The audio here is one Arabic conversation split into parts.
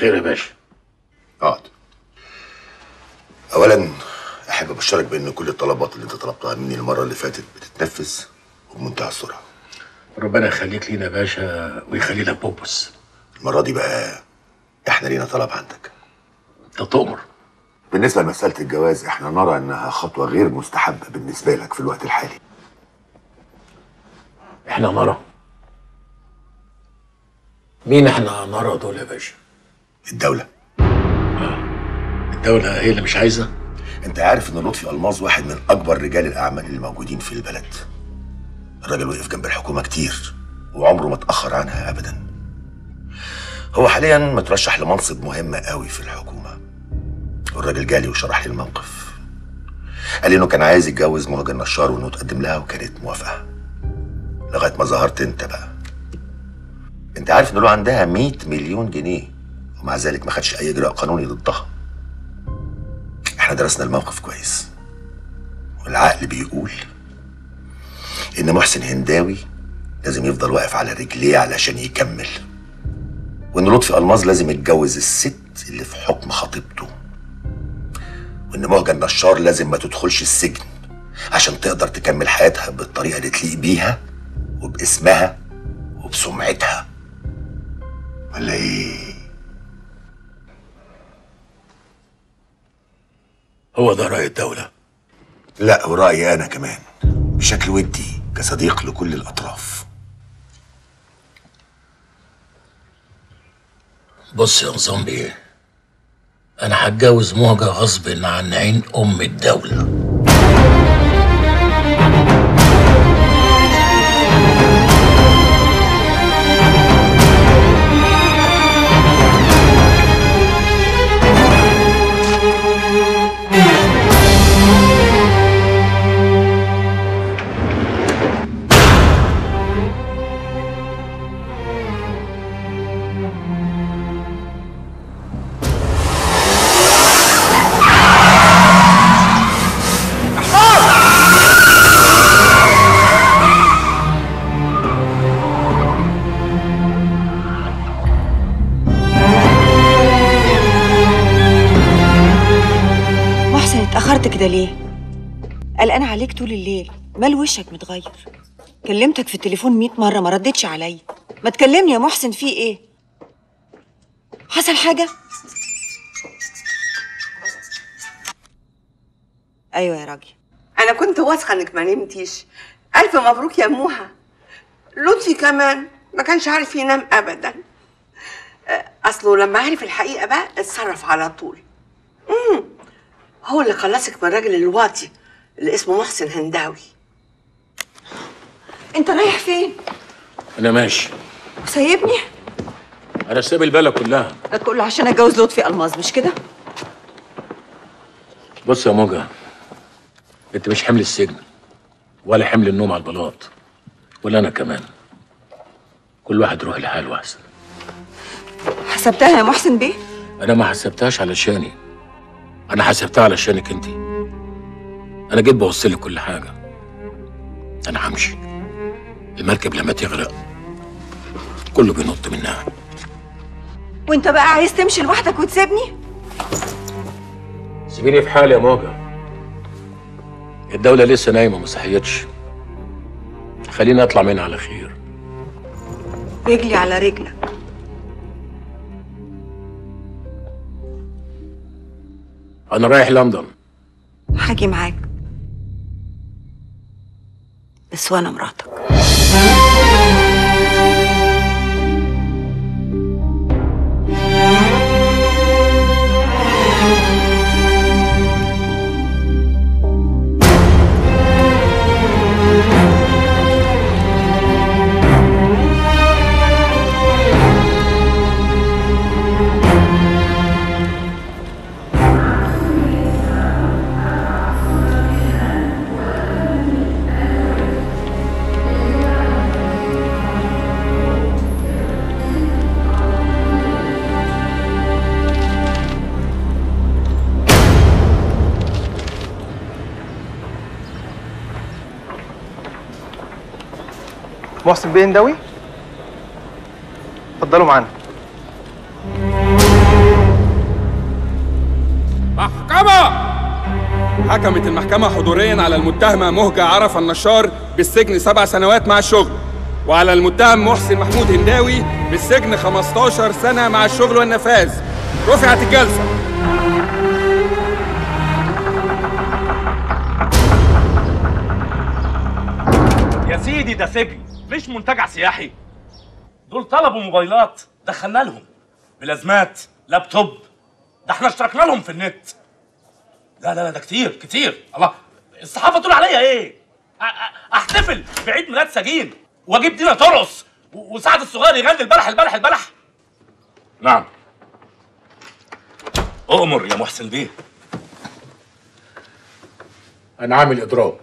خير يا باشا. اقعد اولا أحب أبشرك بأن كل الطلبات اللي انت طلبتها مني المرة اللي فاتت بتتنفذ وبمنتهى السرعة. ربنا يخليك لينا يا باشا ويخلي لك بوبس المرة دي بقى إحنا لينا طلب عندك. انت تؤمر. بالنسبة لمسألة الجواز إحنا نرى إنها خطوة غير مستحبة بالنسبة لك في الوقت الحالي. إحنا نرى. مين إحنا نرى دول يا باشا؟ الدولة. الدولة هي اللي مش عايزة؟ أنت عارف إن لطفي ألماظ واحد من أكبر رجال الأعمال اللي موجودين في البلد. الراجل وقف جنب الحكومة كتير وعمره ما اتأخر عنها ابدا. هو حاليا مترشح لمنصب مهم قوي في الحكومة. والراجل جالي وشرح لي الموقف. قال لي إنه كان عايز يتجوز مهاجر نشار وإنه تقدم لها وكانت موافقة. لغاية ما ظهرت أنت بقى. أنت عارف إن له عندها 100 مليون جنيه ومع ذلك ما خدش أي إجراء قانوني ضدها. إحنا درسنا الموقف كويس. والعقل بيقول إن محسن هنداوي لازم يفضل واقف على رجليه علشان يكمل. وإن لطفي ألماظ لازم يتجوز الست اللي في حكم خطيبته. وإن مهجة النشار لازم ما تدخلش السجن عشان تقدر تكمل حياتها بالطريقة اللي تليق بيها وباسمها وبسمعتها. ولا إيه؟ هو ده رأي الدولة؟ لا ورأيي أنا كمان. بشكل ودي كصديق لكل الأطراف. بص يا نظام بيه أنا هتجوز مهجة غصب عن عين أم الدولة. اتأخرت كده ليه؟ قلقان عليك طول الليل. مال وشك متغير؟ كلمتك في التليفون مئة مرة ما ردتش عليا. ما تكلمني يا محسن في إيه؟ حصل حاجة؟ أيوه يا راجل. أنا كنت واثقة إنك ما نمتيش. ألف مبروك يا موها. لطفي كمان ما كانش عارف ينام ابدا. أصله لما عرف الحقيقة بقى اتصرف على طول. هو اللي خلصك من الراجل الواطي اللي اسمه محسن هنداوي انت رايح فين؟ أنا ماشي وسايبني؟ أنا سايب البلد كلها ده كله عشان أتجوز لطفي ألماظ مش كده؟ بص يا موجة أنت مش حمل السجن ولا حمل النوم على البلاط ولا أنا كمان كل واحد يروح لحاله أحسن حسبتها يا محسن بيه؟ أنا ما حسبتهاش علشاني أنا حسبتها علشانك أنت. أنا جيت بوصل لك كل حاجة. أنا همشي. المركب لما تغرق كله بينط منها. وأنت بقى عايز تمشي لوحدك وتسيبني؟ سيبيني في حالي يا موجة الدولة لسه نايمة ما صحيتش. خليني أطلع منها على خير. رجلي على رجلك. أنا رايح لندن. هاجي معاك. بس وأنا مراتك. محسن بيه هنداوي؟ اتفضلوا معانا. محكمة! حكمت المحكمة حضوريا على المتهمة مهجة عرفة النشار بالسجن سبع سنوات مع الشغل وعلى المتهم محسن محمود هنداوي بالسجن 15 سنة مع الشغل والنفاذ. رفعت الجلسة. يا سيدي ده سجن. مش منتجع سياحي؟ دول طلبوا موبايلات دخلنا لهم. بلازمات لابتوب. ده إحنا اشتركنا لهم في النت. لا لا لا ده كتير كتير. الله الصحافة تقول عليا إيه؟ أحتفل بعيد ميلاد سجين. واجيب دينا ترقص وسعد الصغير يغني البلح البلح البلح. نعم. أؤمر يا محسن بيه. أنا عامل اضراب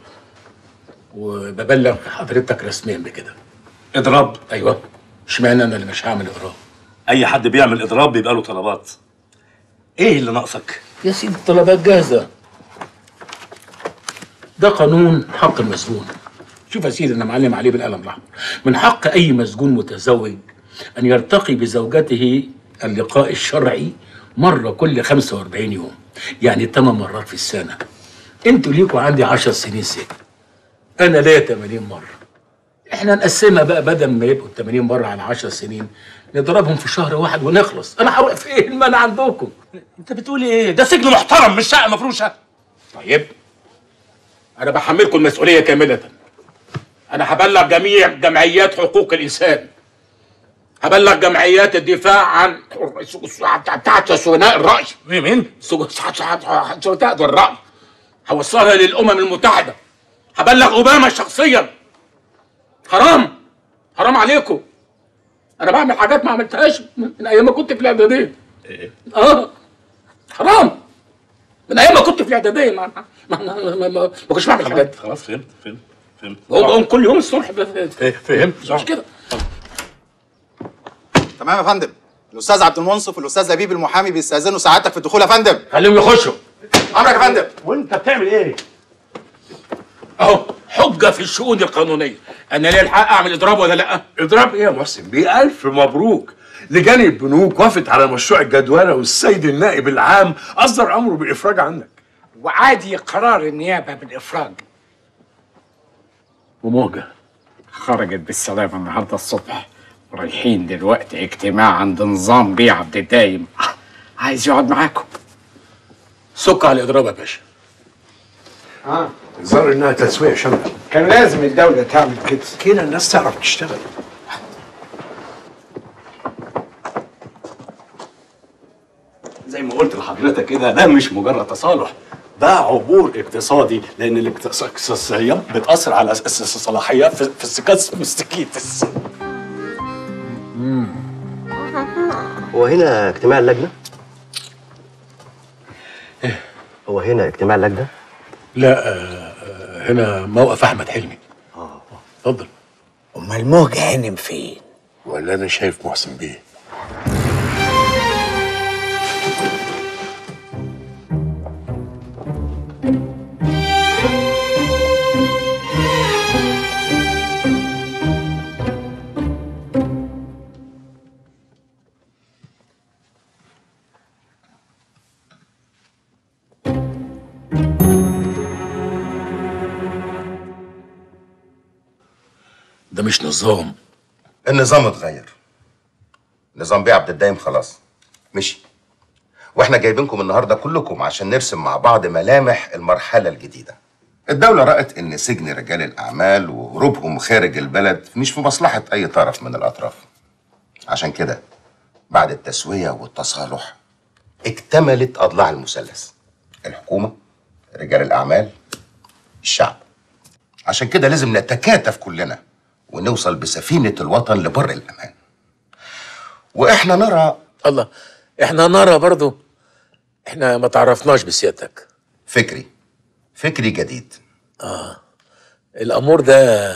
وببلغ حضرتك رسميا بكده. إضراب؟ أيوه. اشمعنى أنا اللي مش هعمل إضراب؟ أي حد بيعمل إضراب بيبقى له طلبات. إيه اللي ناقصك؟ يا سيدي الطلبات جاهزة. ده قانون حق المسجون. شوف يا سيدي أنا معلم عليه بالقلم الاحمر من حق أي مسجون متزوج أن يرتقي بزوجته اللقاء الشرعي مرة كل 45 يوم يعني 8 مرات في السنة. أنتوا ليكوا عندي 10 سنين سجن. أنا ليا 80 مرة. إحنا نقسمها بقى بدل ما يبقوا 80 مرة على 10 سنين نضربهم في شهر واحد ونخلص. أنا فين ما أنا عندكم؟ أنت بتقول إيه؟ ده سجن محترم مش شقة مفروشة. طيب. أنا بحملكم المسؤولية كاملة. أنا هبلغ جميع جمعيات حقوق الإنسان. هبلغ جمعيات الدفاع عن بتاعت سجناء الرأي. مين؟ مين؟ سجناء الرأي. هوصلها للأمم المتحدة. هبلغ أوباما شخصيا. حرام. حرام عليكم أنا بعمل حاجات ما عملتهاش من أيام ما كنت في الإعدادية. آه. حرام. من أيام ما كنت في الإعدادية. ما ما ما, ما, ما, كنتش بعمل الحاجات دي خلاص فهمت فهمت فهمت. بقوم بقوم كل يوم الصبح ب- فهمت مش كده. تمام يا فندم. الأستاذ عبد المنصف والأستاذ لبيب المحامي بيستأذنوا سعادتك في الدخول يا فندم. خليهم يخشوا. أمرك يا فندم. وأنت بتعمل إيه؟ اهو حجة في الشؤون القانونية. أنا ليه الحق أعمل إضراب ولا لأ؟ إضراب إيه يا محسن؟ بيه الف مبروك. لجان البنوك وافت على مشروع الجدولة والسيد النائب العام أصدر أمره بالإفراج عنك. وعادي قرار النيابة بالإفراج. وموجة. خرجت بالسلامة النهاردة الصبح رايحين دلوقتي اجتماع عند نظام بيه عبد الدايم. عايز يقعد معاكم. سك على الإضراب يا باشا. الظاهر إنها تسوية شاملة كان لازم الدولة تعمل كده كده الناس تعرف تشتغل زي ما قلت لحضرتك كده ده مش مجرد تصالح ده عبور اقتصادي لأن الاقتصاديات بتأثر على الصلاحيات في في السكاس مستكيتس هو هنا اجتماع اللجنة؟ هو هنا اجتماع اللجنة؟ لا آه، آه، هنا موقف أحمد حلمي. آه. اتفضل. أمال موج هانم فين؟ ولا أنا شايف محسن بيه. مش نظام النظام اتغير نظام بيه عبد الدايم خلاص مشي وإحنا جايبينكم النهارده كلكم عشان نرسم مع بعض ملامح المرحلة الجديدة الدولة رأت إن سجن رجال الأعمال وهروبهم خارج البلد مش في مصلحة أي طرف من الأطراف. عشان كده بعد التسوية والتصالح اكتملت أضلاع المثلث. الحكومة، رجال الأعمال، الشعب. عشان كده لازم نتكاتف كلنا ونوصل بسفينة الوطن لبر الأمان. وإحنا نرى الله إحنا نرى برضو إحنا ما تعرفناش بسيادتك فكري فكري جديد الأمور ده